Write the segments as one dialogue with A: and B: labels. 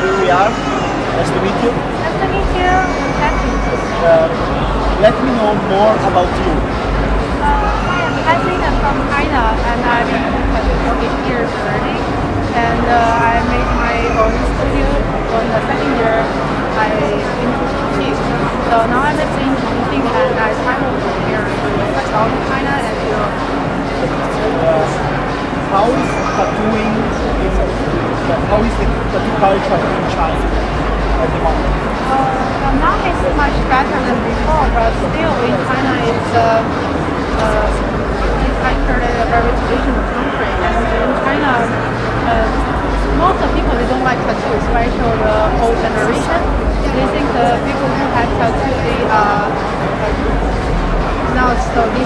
A: here we are. Nice to meet you.
B: Nice to meet you.
A: Uh, let me know more about you.
B: Uh, hi, I'm. I'm from China, and I've been in for eight years already. And uh, I made my own studio. On the second year, I introduced So now I live in Chongqing,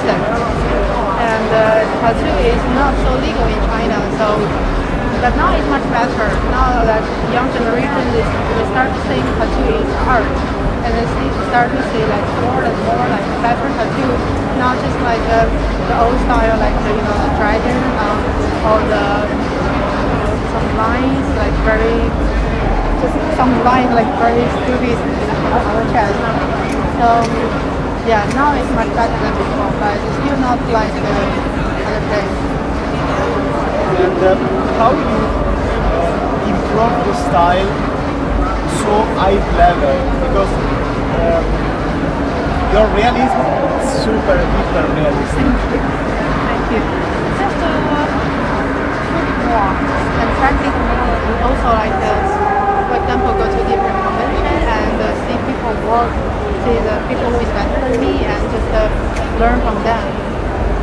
B: And
A: uh, tattoo
B: is not so legal in China, so but now it's much better. Now that young generation is they start think tattoo is art, and they start to see like more and more like better tattoo, not just like uh, the old style like the, you know the dragon um, or the some lines like very just some line like very stupid on the chest. So yeah, now it's much better than before, not like the other days.
A: And uh, how you uh, improve the style so high level? Because um, your realism is super, hyper realistic.
B: Thank you. Just to put more and practice more. And also like this, for example, go to different convention and uh, see people work, see the people who is better than me and just uh, learn from them.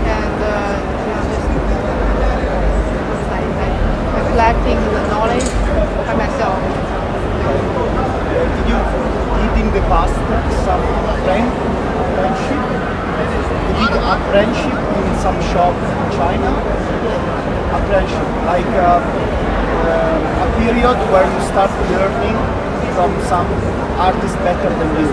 B: And uh, you know, just uh, like, like reflecting the knowledge by myself.
A: Uh, did you did in the past some friend, friendship? Friendship in some shop in China? A friendship, like uh, uh, a period where you start learning from some artist better than you.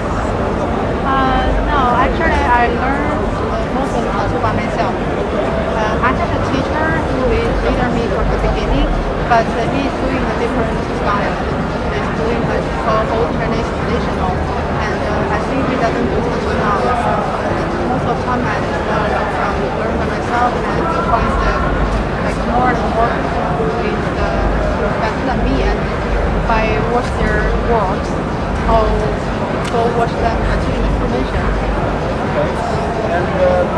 B: Uh, no, actually I learned most of the by myself. Uh, I had a teacher who is leader me from the beginning, but uh, he is doing a different style. He's doing like uh, old Chinese traditional, and uh, I think he doesn't do tattoo now. So most of the time I just learn from learn by myself and find the like more and more with the better than me, and if I watch their works, I'll go watch them tattoo in the convention.
A: Okay. And um,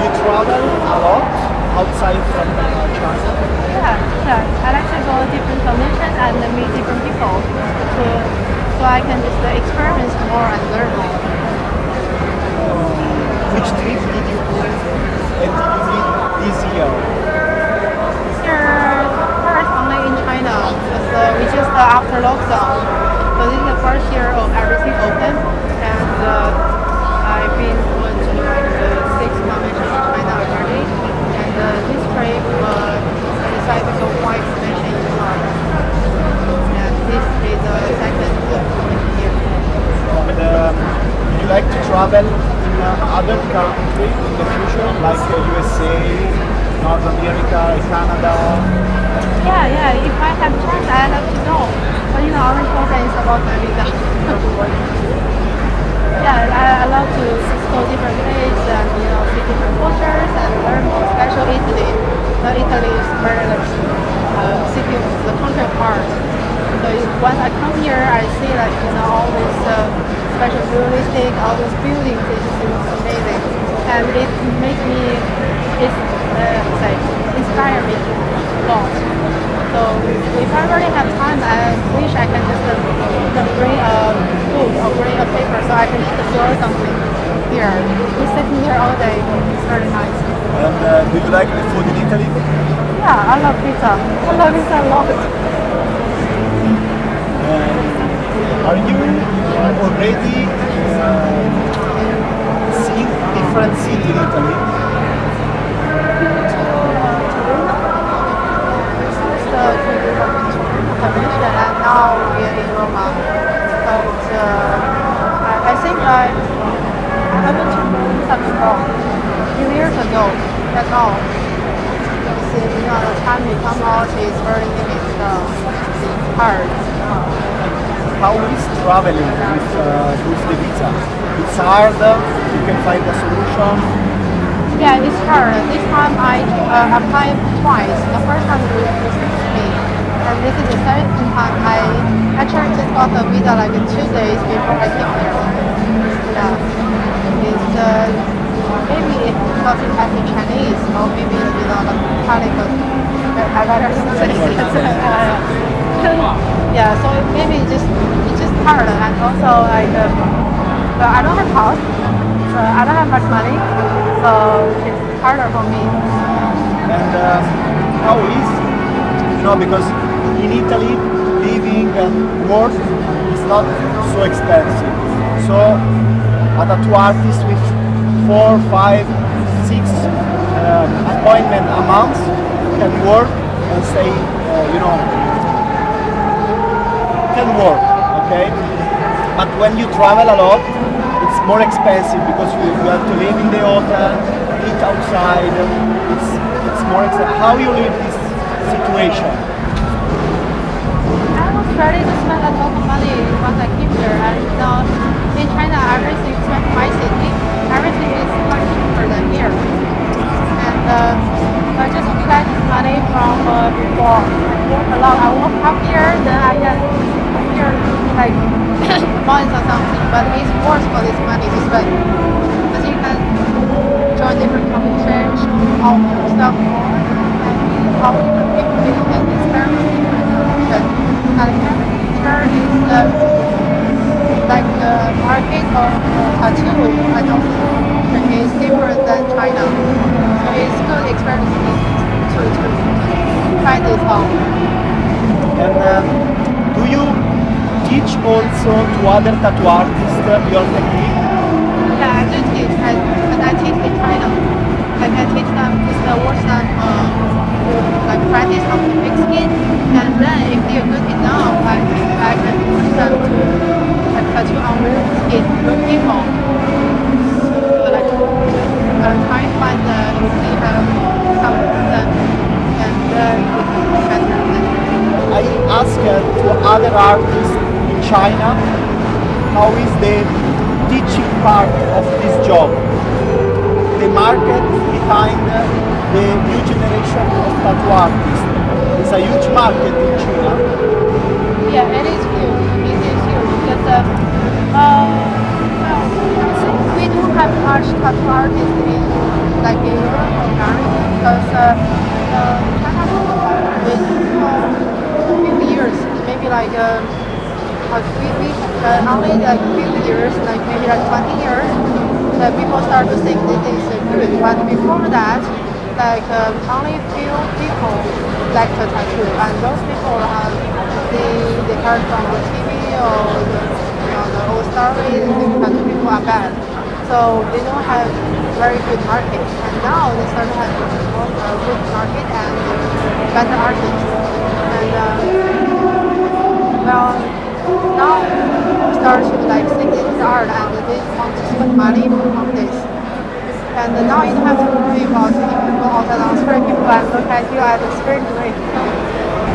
A: you travel a lot outside from uh, China.
B: Yeah, yeah. I like to go to different conventions and meet different people, so so I can just uh, experience more and learn more.
A: Which trip did you go and did you this year?
B: Here, first only in China, because uh, we just uh, after lockdown. So this is the first year of everything open, and uh, I've been going to like the six conventions in China already. And uh, this trip, uh, I decided to go one convention in Europe. And this is the second convention here.
A: And um, would you like to travel in uh, other countries in the future, like uh, USA, North America, Canada?
B: Yeah, yeah. If I have chance, I love to go. But you know, our program is about my visa. yeah, I, I love to explore different places and you know see different cultures and learn more. Especially Italy. The Italy is very like uh, city, the country part. So if, once I come here, I see like you know all these uh, realistic, all those buildings. It's just amazing, and it makes me, it's uh, say, inspire me a lot. So if I really have time, I wish I can just uh, bring a book or bring a paper so I can just draw something here. Just sitting here all day, it's very nice.
A: And uh, do you like the food in Italy?
B: Yeah, I love pizza. I love pizza a lot.
A: Uh, are you already uh, seeing different cities in Italy?
B: Uh, and now in Roma. But uh, I, I think I, haven't something more. Few years ago, that's. Because, you know, the time you come out is very limited. It's hard.
A: How is traveling with, uh, with the visa? It's hard, you can find a solution.
B: Yeah, it's hard. This time I uh, applied twice. The first time was refused me, and this is the second time I actually just got the visa like two days before I came here. Yeah, it's uh, maybe it's because it has in Chinese, or maybe it's without a political. I better say it. Yeah, so maybe it's just it's just hard, and also like um, I don't have house, so I don't have much money, so it's harder for me.
A: And uh, how is, you know, because in Italy, living and work is not so expensive. So, a tattoo artist with four, five, six um, appointment a month can work and stay, uh, you know, can work, okay? But when you travel a lot, it's more expensive because you, you have to live in the hotel, eat outside. It's it's more expensive. How you live this situation?
B: I was ready to spend a lot of money once I came here, and now in China, everything, especially my city, everything is much cheaper than here. And uh, I just spend money from uh, before. I work a lot. I work half year, then I like months or something. But it's worth for this money to spend because you can join different coffee change, all stuff more, and all different people. Can experiment different culture. And here is the like the market of tattoo. I don't think is different than China. So it's good experience to, to, to try this out.
A: And um, do you teach also to other tattoo artists your technique?
B: Yeah, I do teach, and, and I teach in China. Like I teach them, just uh, watch them, uh, like practice how to make skin, and then if they're good enough, I, I can push them to like tattoo on real skin, real people. So like, uh, try and find the if they have some and then better.
A: I asked uh, to other artists China how is the teaching part of this job? The market behind the new generation of tattoo artists. It's a huge market in China.
B: Yeah, it is huge. It is huge because uh, uh, we do have much tattoo artists in like Europe or America because uh, uh, China is for a few years, maybe like uh, like we, we uh, only like few years, like maybe like 20 years, that people start to think this is good. But before that, like um, only few people like to tattoo, and those people are they they heard from the TV or the, you know the old. The tattoo people are bad, so they don't have very good market. And now they start to have more uh, good market and better artists. And uh, well, now people start to like think this is art and they want to spend money on this. And now you don't have to worry about if you go outside on the street, people and at the.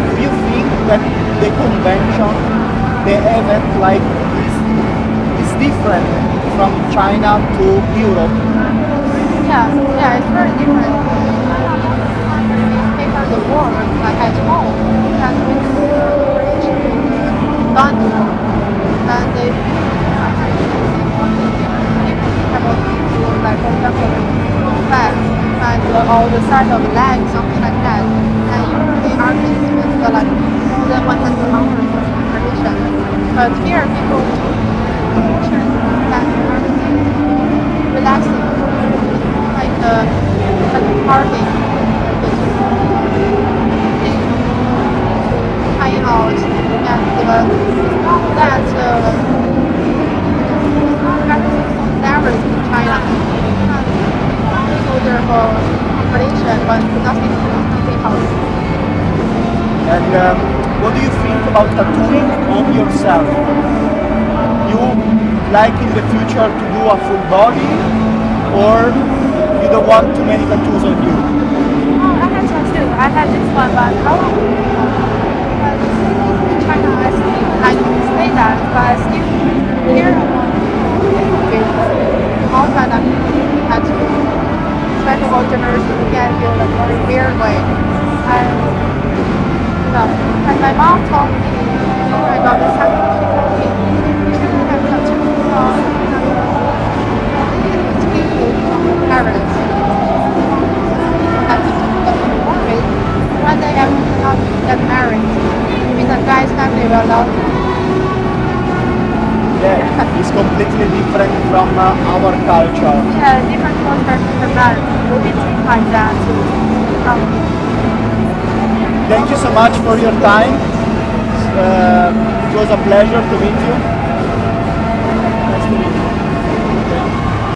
A: Do you think that the convention, the event like this, is different from China to Europe?
B: Yeah, yeah, it's very different. Paper the work like at home and with done and they like for example back and uh, or the side of the leg, something like that. And usually artists with uh, like more than 100 hours of. But here people motion and everything relaxing. Like uh, like a party. Hanging out and uh, not that uh, never in China. Go there for competition, but nothing, nothing else.
A: And um, what do you think about tattooing on yourself? You like in the future to do a full body, or you don't want too many tattoos on you?
B: Oh, I had tattoo. I had this one, but? Because in China, I still I say that, but I still hear kind of attitude, especially generation again feel like very weird way. And you know, and my mom told me, oh my god, this happened. Get married, with a guy's family love you.
A: Yeah, it's completely different from uh, our culture.
B: Yeah, different culture, different values. We think like that. Um,
A: Thank you so much for your time. Uh, it was a pleasure to meet you.